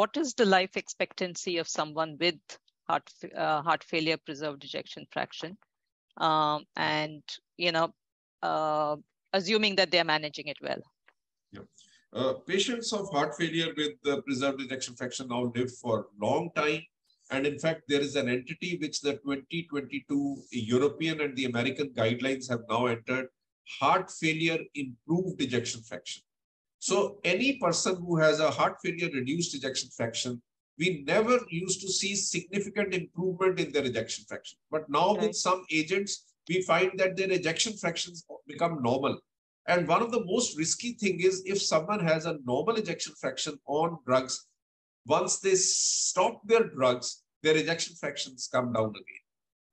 what is the life expectancy of someone with heart uh, heart failure preserved ejection fraction? Um, and you know uh, assuming that they're managing it well. Yeah. Uh, patients of heart failure with preserved ejection fraction now live for long time. And in fact there is an entity which the 2022 european and the american guidelines have now entered. Heart failure improved ejection fraction so any person who has a heart failure reduced ejection fraction, we never used to see significant improvement in their ejection fraction. But now with some agents, we find that their ejection fractions become normal. And one of the most risky thing is if someone has a normal ejection fraction on drugs, once they stop their drugs, their ejection fractions come down again.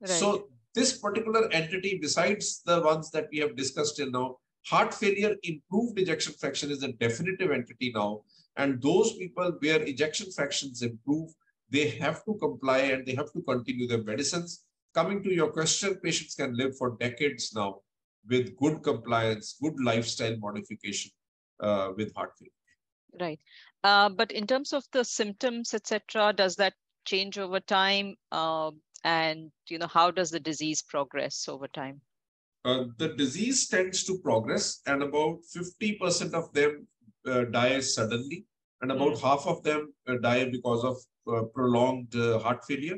Right. So this particular entity, besides the ones that we have discussed till now, Heart failure improved ejection fraction is a definitive entity now. And those people where ejection fractions improve, they have to comply and they have to continue their medicines. Coming to your question, patients can live for decades now with good compliance, good lifestyle modification uh, with heart failure. Right. Uh, but in terms of the symptoms, etc., does that change over time? Uh, and you know, how does the disease progress over time? Uh, the disease tends to progress and about 50% of them uh, die suddenly and about mm. half of them uh, die because of uh, prolonged uh, heart failure.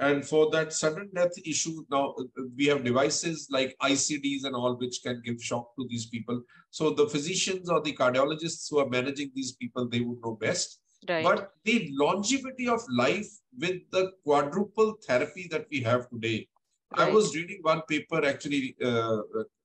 And for that sudden death issue, now we have devices like ICDs and all which can give shock to these people. So the physicians or the cardiologists who are managing these people, they would know best. Right. But the longevity of life with the quadruple therapy that we have today, Right. I was reading one paper actually uh,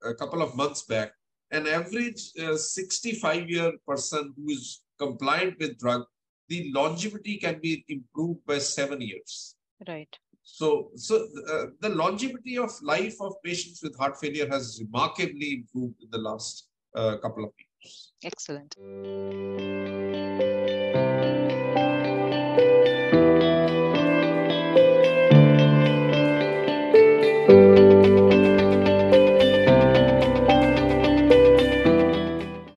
a couple of months back. An average 65 uh, year person who is compliant with drug, the longevity can be improved by seven years. Right. So, so uh, the longevity of life of patients with heart failure has remarkably improved in the last uh, couple of years. Excellent.